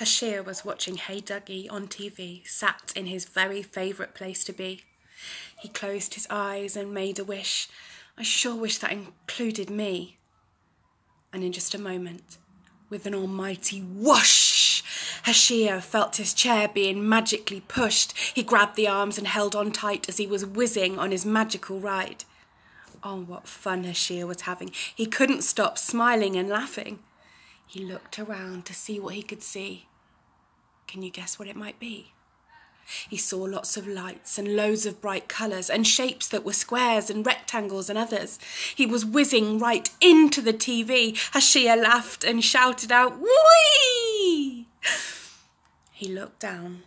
Hashir was watching Hey Duggee on TV, sat in his very favourite place to be. He closed his eyes and made a wish. I sure wish that included me. And in just a moment, with an almighty whoosh, Hashir felt his chair being magically pushed. He grabbed the arms and held on tight as he was whizzing on his magical ride. Oh, what fun Hashir was having. He couldn't stop smiling and laughing. He looked around to see what he could see. Can you guess what it might be? He saw lots of lights and loads of bright colours and shapes that were squares and rectangles and others. He was whizzing right into the TV. Hashir laughed and shouted out, Whee! He looked down.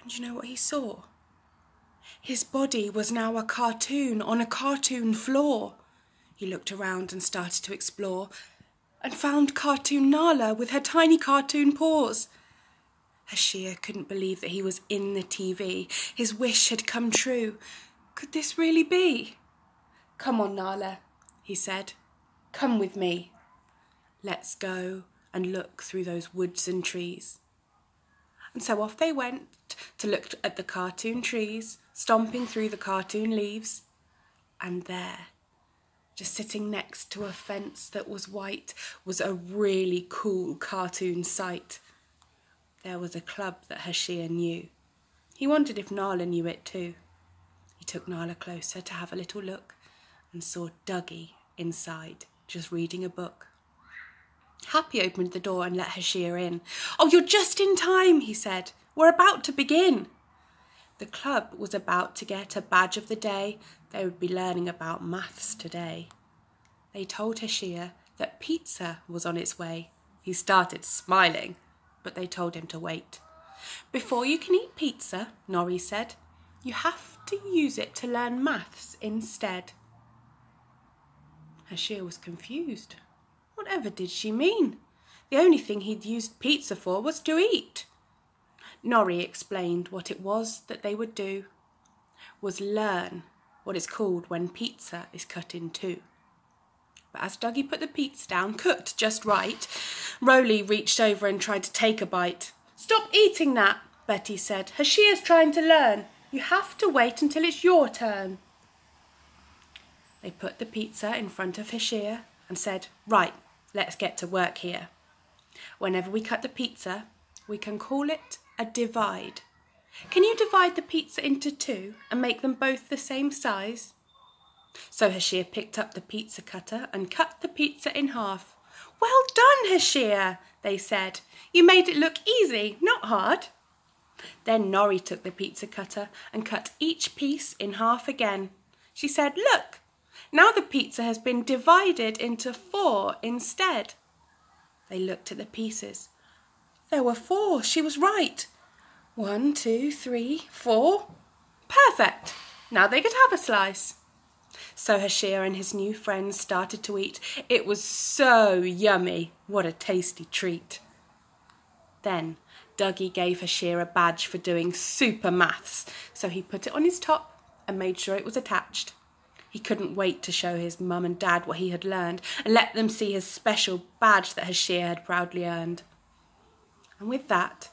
And you know what he saw? His body was now a cartoon on a cartoon floor. He looked around and started to explore and found cartoon Nala with her tiny cartoon paws. Hashir couldn't believe that he was in the TV. His wish had come true. Could this really be? Come on, Nala, he said. Come with me. Let's go and look through those woods and trees. And so off they went to look at the cartoon trees, stomping through the cartoon leaves. And there, just sitting next to a fence that was white was a really cool cartoon sight. There was a club that Hashir knew. He wondered if Nala knew it too. He took Nala closer to have a little look and saw Duggee inside, just reading a book. Happy opened the door and let Hashir in. Oh, you're just in time, he said. We're about to begin. The club was about to get a badge of the day. They would be learning about maths today. They told Hashir that pizza was on its way. He started smiling, but they told him to wait. Before you can eat pizza, Norrie said, you have to use it to learn maths instead. Hashir was confused. Whatever did she mean? The only thing he'd used pizza for was to eat. Norrie explained what it was that they would do was learn what is called when pizza is cut in two. But as Duggee put the pizza down, cooked just right, Roly reached over and tried to take a bite. Stop eating that, Betty said. Hashir's trying to learn. You have to wait until it's your turn. They put the pizza in front of Hashir and said, Right, let's get to work here. Whenever we cut the pizza, we can call it a divide. Can you divide the pizza into two and make them both the same size? So Hashir picked up the pizza cutter and cut the pizza in half. Well done, Hashir, they said. You made it look easy, not hard. Then Norrie took the pizza cutter and cut each piece in half again. She said, Look, now the pizza has been divided into four instead. They looked at the pieces. There were four. She was right. One, two, three, four. Perfect. Now they could have a slice. So Hashir and his new friends started to eat. It was so yummy. What a tasty treat. Then Duggee gave Hashir a badge for doing super maths, so he put it on his top and made sure it was attached. He couldn't wait to show his mum and dad what he had learned and let them see his special badge that Hashir had proudly earned. And with that,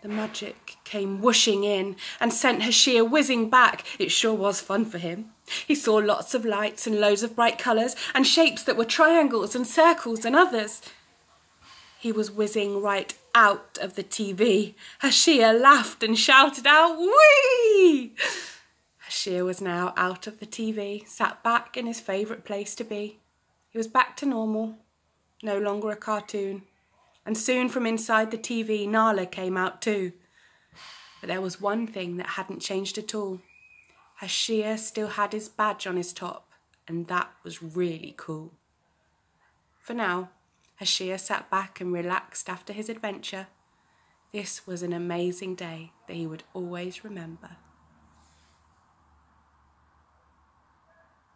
the magic came whooshing in and sent Hashir whizzing back. It sure was fun for him. He saw lots of lights and loads of bright colours and shapes that were triangles and circles and others. He was whizzing right out of the TV. Hashir laughed and shouted out, Whee! Hashir was now out of the TV, sat back in his favourite place to be. He was back to normal, no longer a cartoon and soon from inside the TV, Nala came out too. But there was one thing that hadn't changed at all. Hashir still had his badge on his top, and that was really cool. For now, Hashir sat back and relaxed after his adventure. This was an amazing day that he would always remember.